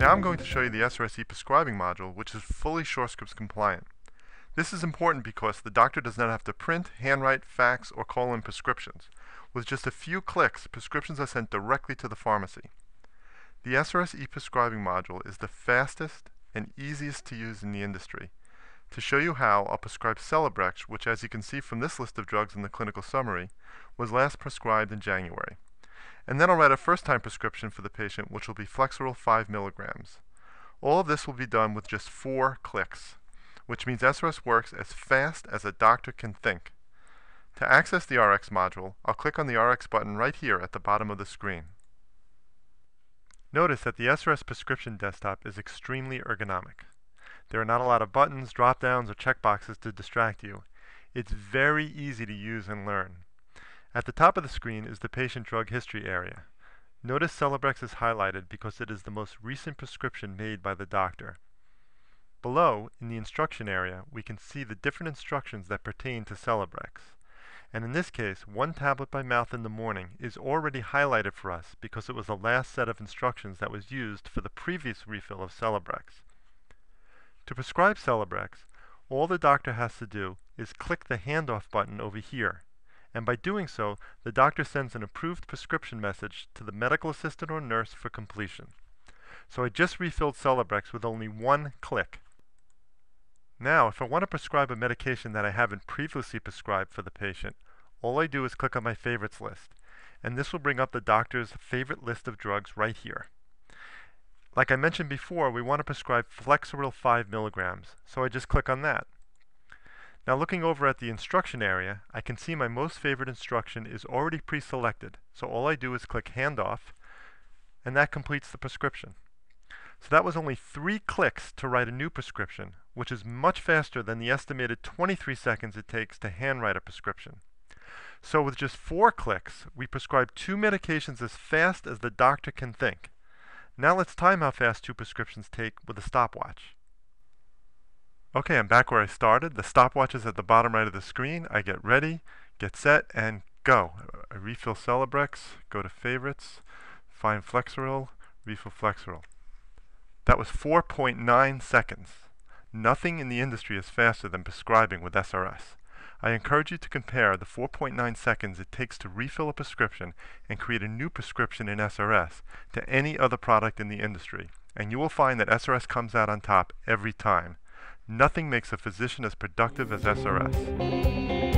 Now I'm going to show you the SRS e-prescribing module, which is fully SureScripts compliant. This is important because the doctor does not have to print, handwrite, fax, or call in prescriptions. With just a few clicks, prescriptions are sent directly to the pharmacy. The SRS e-prescribing module is the fastest and easiest to use in the industry. To show you how, I'll prescribe Celebrex, which as you can see from this list of drugs in the clinical summary, was last prescribed in January. And then I'll write a first-time prescription for the patient, which will be Flexeril 5 milligrams. All of this will be done with just four clicks which means SRS works as fast as a doctor can think. To access the RX module, I'll click on the RX button right here at the bottom of the screen. Notice that the SRS prescription desktop is extremely ergonomic. There are not a lot of buttons, drop-downs, or checkboxes to distract you. It's very easy to use and learn. At the top of the screen is the patient drug history area. Notice Celebrex is highlighted because it is the most recent prescription made by the doctor. Below, in the instruction area, we can see the different instructions that pertain to Celebrex. And in this case, one tablet by mouth in the morning is already highlighted for us because it was the last set of instructions that was used for the previous refill of Celebrex. To prescribe Celebrex, all the doctor has to do is click the handoff button over here. And by doing so, the doctor sends an approved prescription message to the medical assistant or nurse for completion. So I just refilled Celebrex with only one click. Now, if I want to prescribe a medication that I haven't previously prescribed for the patient, all I do is click on my favorites list, and this will bring up the doctor's favorite list of drugs right here. Like I mentioned before, we want to prescribe Flexeril 5 milligrams, so I just click on that. Now looking over at the instruction area, I can see my most favorite instruction is already pre-selected, so all I do is click Handoff, and that completes the prescription. So that was only three clicks to write a new prescription, which is much faster than the estimated 23 seconds it takes to handwrite a prescription. So with just four clicks, we prescribe two medications as fast as the doctor can think. Now let's time how fast two prescriptions take with a stopwatch. Okay, I'm back where I started. The stopwatch is at the bottom right of the screen. I get ready, get set, and go. I refill Celebrex, go to Favorites, find Flexeril, refill Flexeril. That was 4.9 seconds. Nothing in the industry is faster than prescribing with SRS. I encourage you to compare the 4.9 seconds it takes to refill a prescription and create a new prescription in SRS to any other product in the industry, and you will find that SRS comes out on top every time. Nothing makes a physician as productive as SRS.